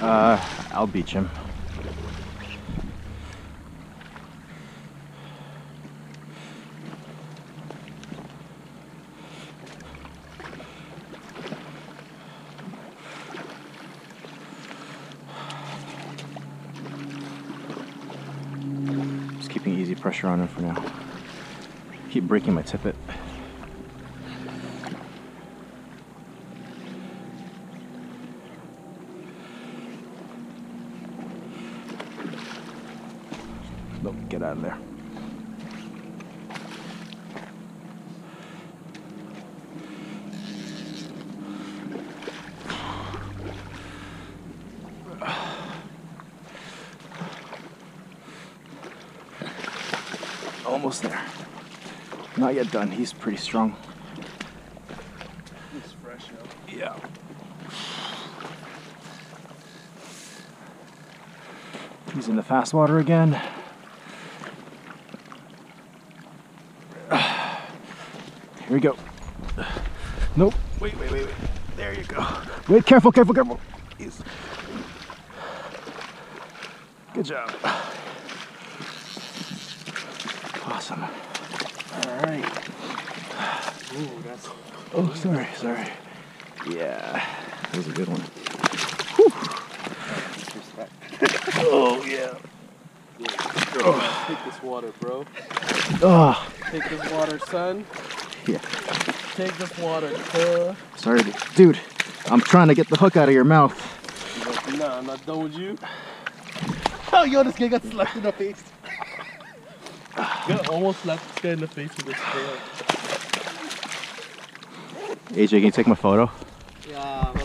Uh, I'll beach him. Just keeping easy pressure on him for now. Keep breaking my tippet. Nope, get out of there. Almost there. Not yet done. He's pretty strong. It's fresh up. Yeah. He's in the fast water again. Here we go. Nope. Wait, wait, wait, wait. There you go. Wait, careful, careful, careful. He's... Good job. Awesome. All right. Ooh, that's Oh, sorry, sorry. Yeah, that was a good one. respect. Oh, yeah. Take this water, bro. Oh, Take this water, son. Yeah. Take this water, cuz. Sorry, dude. I'm trying to get the hook out of your mouth. He's like, nah, I'm not done with you. Oh, yo, this guy got slapped in the face. got almost slapped this guy in the face with his tail. AJ, can you take my photo? Yeah, hold on.